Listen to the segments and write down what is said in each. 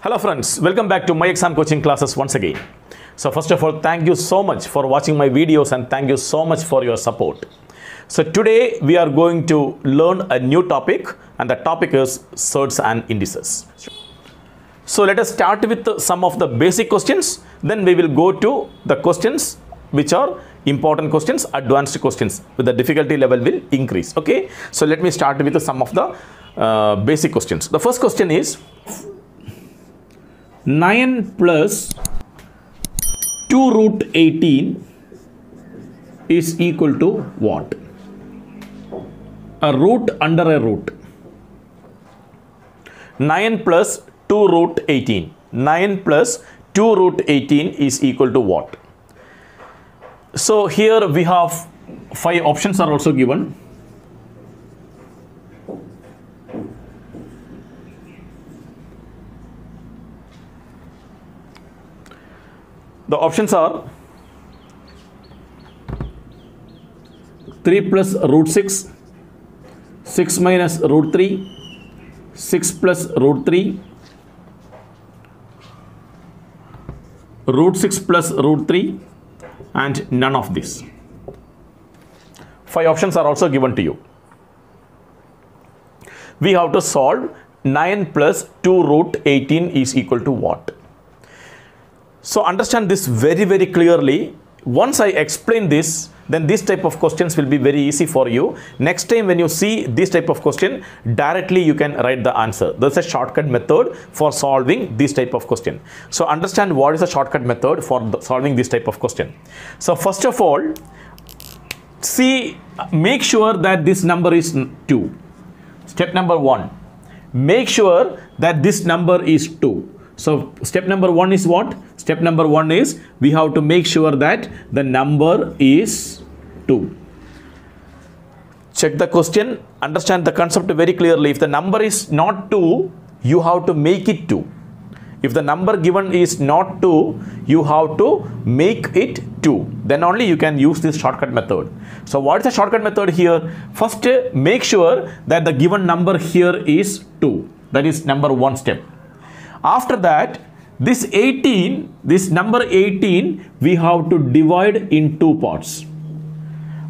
Hello friends, welcome back to my exam coaching classes once again. So first of all, thank you so much for watching my videos and thank you so much for your support. So today we are going to learn a new topic and the topic is surds and indices. So let us start with some of the basic questions. Then we will go to the questions which are important questions, advanced questions with the difficulty level will increase. Okay. So let me start with some of the uh, basic questions. The first question is 9 plus 2 root 18 is equal to what? A root under a root. 9 plus 2 root 18. 9 plus 2 root 18 is equal to what? So here we have five options are also given. The options are 3 plus root 6, 6 minus root 3, 6 plus root 3, root 6 plus root 3 and none of this. Five options are also given to you. We have to solve 9 plus 2 root 18 is equal to what? So understand this very very clearly. Once I explain this, then this type of questions will be very easy for you. Next time when you see this type of question, directly you can write the answer. There's a shortcut method for solving this type of question. So understand what is the shortcut method for solving this type of question. So first of all, see, make sure that this number is 2. Step number 1. Make sure that this number is 2. So step number 1 is what? Step number 1 is we have to make sure that the number is 2. Check the question, understand the concept very clearly. If the number is not 2, you have to make it 2. If the number given is not 2, you have to make it 2. Then only you can use this shortcut method. So what is the shortcut method here? First, make sure that the given number here is 2. That is number 1 step. After that, this 18, this number 18, we have to divide in two parts.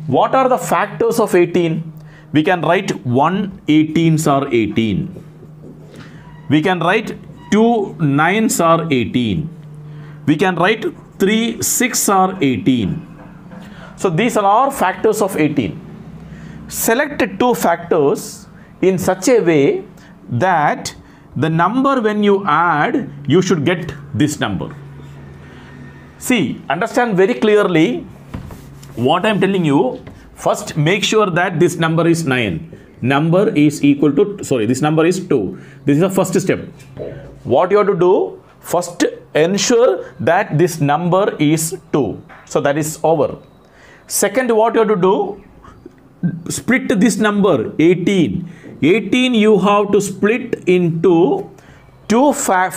What are the factors of 18? We can write 1 18s are 18. We can write 2 9s are 18. We can write 3 6 are 18. So these are all factors of 18. Select two factors in such a way that the number when you add, you should get this number. See, understand very clearly what I am telling you. First, make sure that this number is 9. Number is equal to, sorry, this number is 2. This is the first step. What you have to do, first ensure that this number is 2. So that is over. Second, what you have to do, split this number 18 18 you have to split into two fa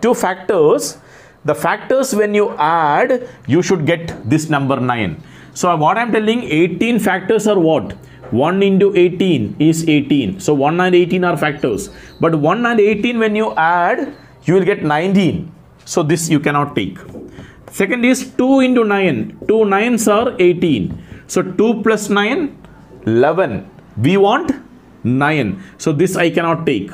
two factors. The factors when you add you should get this number 9 so what i'm telling 18 factors are what? 1 into 18 is 18 so 1 and 18 are factors. But 1 and 18 when you add you will get 19 so this you cannot take. Second is 2 into 9 2 nines are 18 so 2 plus 9 11 we want 9 so this i cannot take.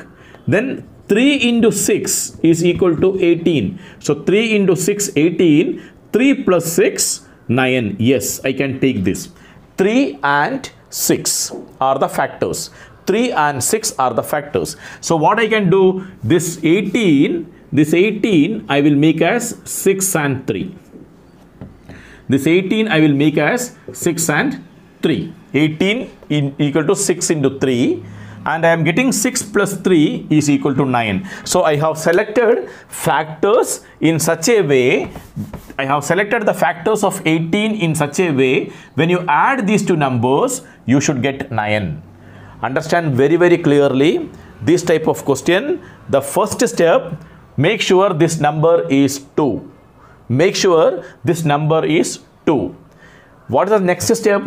Then 3 into 6 is equal to 18 so 3 into 6 18 3 plus 6 9 yes i can take this. 3 and 6 are the factors. 3 and 6 are the factors. So what i can do? This 18 this 18 i will make as 6 and 3 this 18 i will make as 6 and 3 18 in equal to 6 into 3 and I am getting 6 plus 3 is equal to 9. So I have selected factors in such a way, I have selected the factors of 18 in such a way, when you add these two numbers, you should get 9. Understand very very clearly this type of question. The first step, make sure this number is 2. Make sure this number is 2. What is the next step?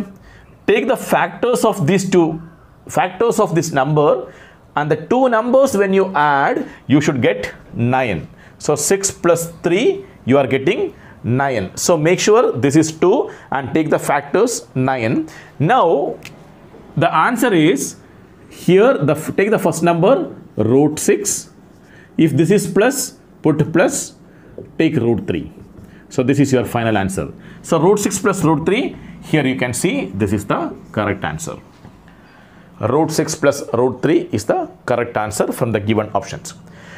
Take the factors of these two factors of this number and the two numbers when you add you should get 9 So 6 plus 3, you are getting 9. So make sure this is 2 and take the factors 9. Now the answer is here the take the first number root 6. If this is plus, put plus, take root 3. So this is your final answer. So root 6 plus root 3, here you can see this is the correct answer. Root 6 plus root 3 is the correct answer from the given options.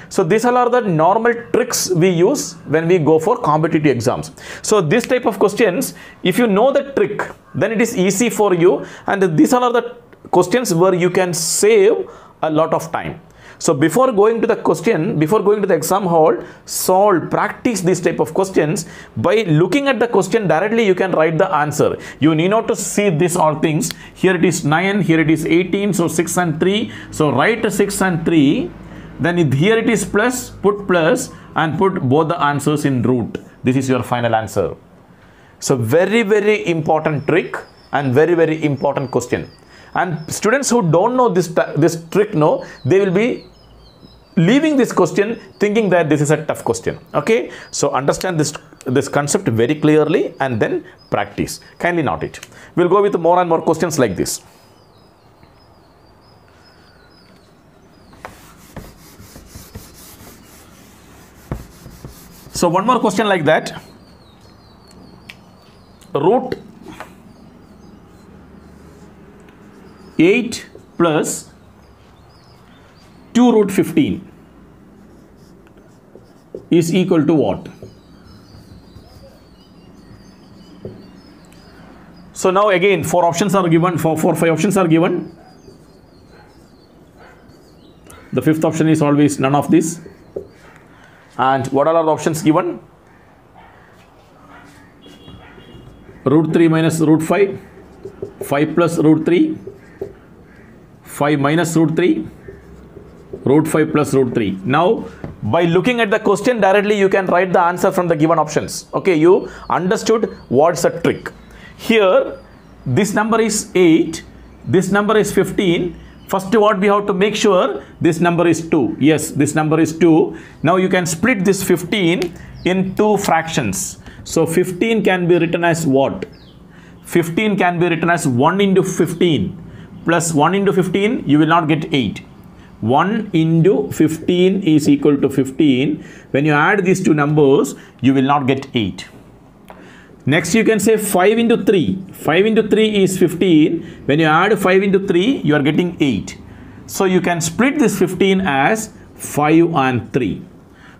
So these all are the normal tricks we use when we go for competitive exams. So this type of questions, if you know the trick, then it is easy for you and these all are the questions where you can save a lot of time. So before going to the question, before going to the exam hall, solve, practice this type of questions. By looking at the question directly, you can write the answer. You need not to see this all things. Here it is 9, here it is 18, so 6 and 3. So write 6 and 3 then here it is plus put plus and put both the answers in root this is your final answer so very very important trick and very very important question and students who don't know this this trick know they will be leaving this question thinking that this is a tough question. Okay? So understand this this concept very clearly and then practice. Kindly note it. We'll go with more and more questions like this. So one more question like that. Root 8 plus 2 root 15 is equal to what? So now again four options are given, four, four, five options are given. The fifth option is always none of this and what are the options given root 3 minus root 5 5 plus root 3 5 minus root 3 root 5 plus root 3 now by looking at the question directly you can write the answer from the given options okay you understood what's a trick here this number is 8 this number is 15 First what we have to make sure this number is 2. Yes, this number is 2. Now you can split this 15 in two fractions. So 15 can be written as what? 15 can be written as 1 into 15 plus 1 into 15 you will not get 8. 1 into 15 is equal to 15. When you add these two numbers you will not get 8. Next you can say 5 into 3. 5 into 3 is 15. When you add 5 into 3, you are getting 8. So you can split this 15 as 5 and 3.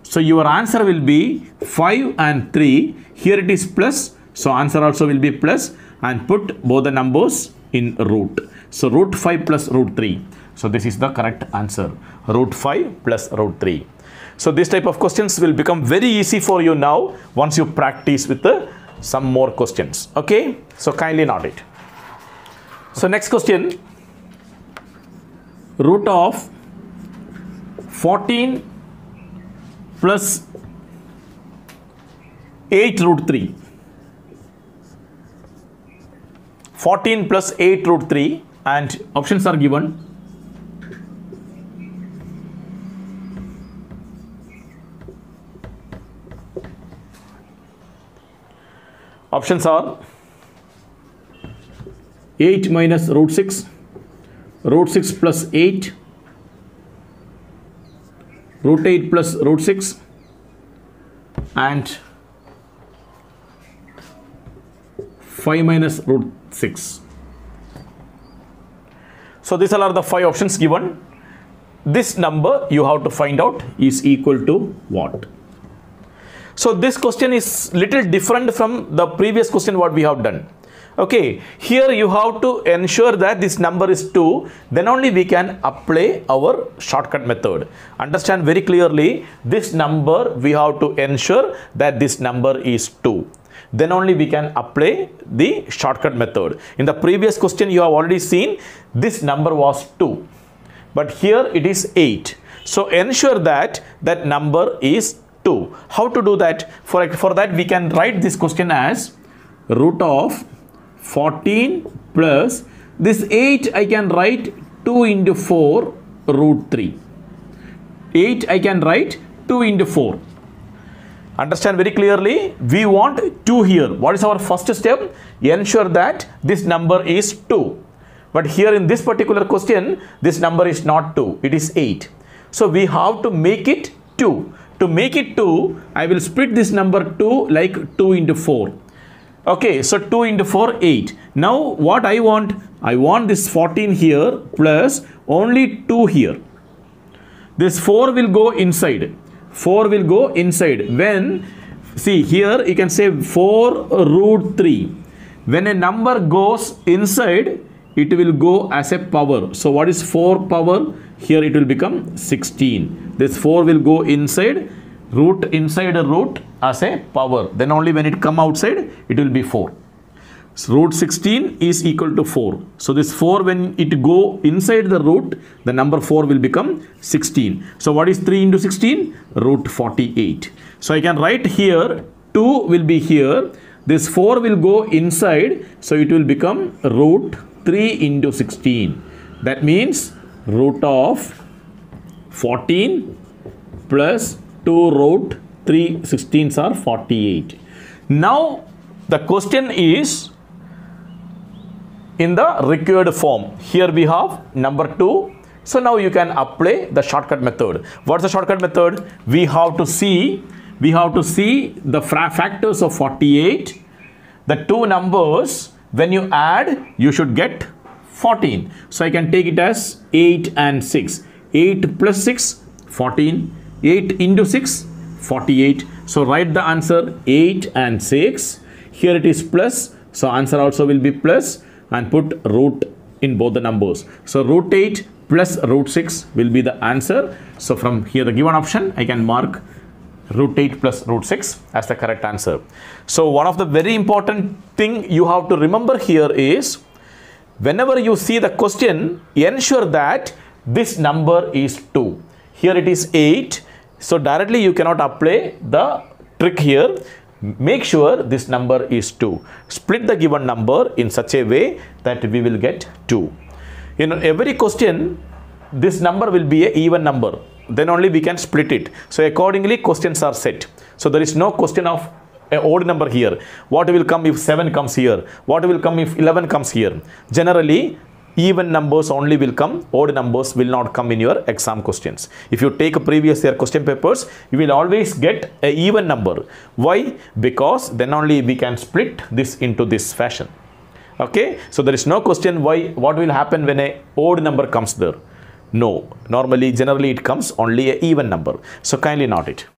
So your answer will be 5 and 3. Here it is plus. So answer also will be plus and put both the numbers in root. So root 5 plus root 3. So this is the correct answer. Root 5 plus root 3. So this type of questions will become very easy for you now once you practice with the some more questions okay so kindly note it so next question root of 14 plus 8 root 3 14 plus 8 root 3 and options are given. Options are 8 minus root 6, root 6 plus 8, root 8 plus root 6 and 5 minus root 6. So these are the five options given. This number you have to find out is equal to what? So this question is little different from the previous question what we have done. Okay, here you have to ensure that this number is 2, then only we can apply our shortcut method. Understand very clearly, this number we have to ensure that this number is 2 then only we can apply the shortcut method. In the previous question you have already seen this number was 2 but here it is 8. So ensure that that number is 2. How to do that? For, for that we can write this question as root of 14 plus this 8 I can write 2 into 4 root 3. 8 I can write 2 into 4. Understand very clearly, we want 2 here. What is our first step? Ensure that this number is 2. But here in this particular question, this number is not 2, it is 8. So we have to make it 2. To make it 2, I will split this number 2 like 2 into 4. Okay, so 2 into 4, 8. Now what I want? I want this 14 here plus only 2 here. This 4 will go inside. 4 will go inside. When, see here you can say 4 root 3. When a number goes inside, it will go as a power. So what is 4 power? Here it will become 16. This 4 will go inside, root inside a root as a power. Then only when it come outside, it will be 4. Root 16 is equal to 4. So this 4 when it go inside the root, the number 4 will become 16. So what is 3 into 16? Root 48. So I can write here 2 will be here. This 4 will go inside. So it will become root 3 into 16. That means root of 14 plus 2 root 3 16s are 48. Now the question is in the required form. Here we have number 2. So now you can apply the shortcut method. What's the shortcut method? We have to see, we have to see the factors of 48. The two numbers, when you add, you should get 14. So I can take it as 8 and 6. 8 plus 6, 14. 8 into 6, 48. So write the answer 8 and 6. Here it is plus. So answer also will be plus and put root in both the numbers. So root 8 plus root 6 will be the answer. So from here the given option I can mark root 8 plus root 6 as the correct answer. So one of the very important thing you have to remember here is whenever you see the question ensure that this number is 2. Here it is 8. So directly you cannot apply the trick here make sure this number is 2 split the given number in such a way that we will get 2 in every question this number will be a even number. Then only we can split it. So accordingly questions are set. So there is no question of a odd number here. What will come if 7 comes here? What will come if 11 comes here? Generally even numbers only will come. Odd numbers will not come in your exam questions. If you take a previous year question papers you will always get a even number. Why? Because then only we can split this into this fashion. Okay? So there is no question why what will happen when a odd number comes there. No. Normally generally it comes only a even number. So kindly note it